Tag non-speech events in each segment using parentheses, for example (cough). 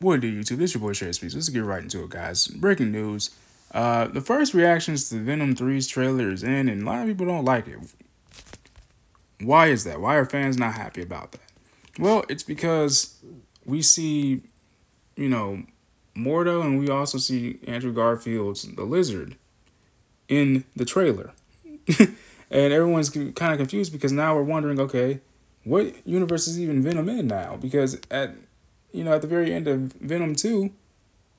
What do YouTube? This your boy Shaffer Speaks. Let's get right into it, guys. Breaking news. Uh, the first reactions to Venom 3's trailer is in, and a lot of people don't like it. Why is that? Why are fans not happy about that? Well, it's because we see, you know, Mordo and we also see Andrew Garfield's The Lizard in the trailer. (laughs) and everyone's kind of confused because now we're wondering, okay, what universe is even Venom in now? Because at you know, at the very end of Venom 2,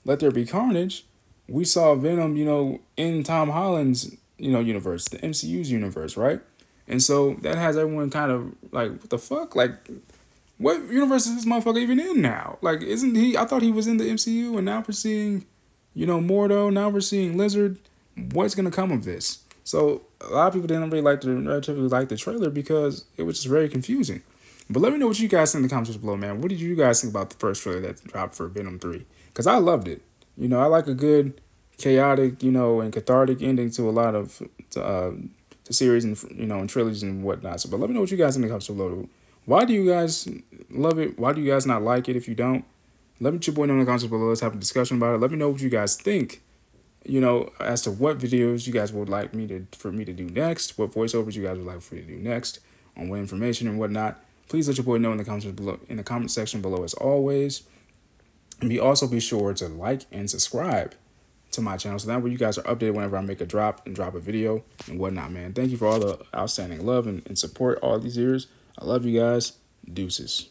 Let There Be Carnage, we saw Venom, you know, in Tom Holland's, you know, universe, the MCU's universe, right? And so that has everyone kind of like, what the fuck? Like, what universe is this motherfucker even in now? Like, isn't he? I thought he was in the MCU, and now we're seeing, you know, Mordo. Now we're seeing Lizard. What's gonna come of this? So a lot of people didn't really like the relatively like the trailer because it was just very confusing. But let me know what you guys think in the comments below, man. What did you guys think about the first trailer that dropped for Venom 3? Because I loved it. You know, I like a good, chaotic, you know, and cathartic ending to a lot of uh, the series and, you know, and trilogies and whatnot. So, but let me know what you guys think in the comments below. Why do you guys love it? Why do you guys not like it if you don't? Let me your boy know in the comments below. Let's have a discussion about it. Let me know what you guys think you know, as to what videos you guys would like me to for me to do next, what voiceovers you guys would like for me to do next, on what information and whatnot. Please let your boy know in the comments below in the comment section below as always. And be also be sure to like and subscribe to my channel so that way you guys are updated whenever I make a drop and drop a video and whatnot, man. Thank you for all the outstanding love and, and support all these years. I love you guys. Deuces.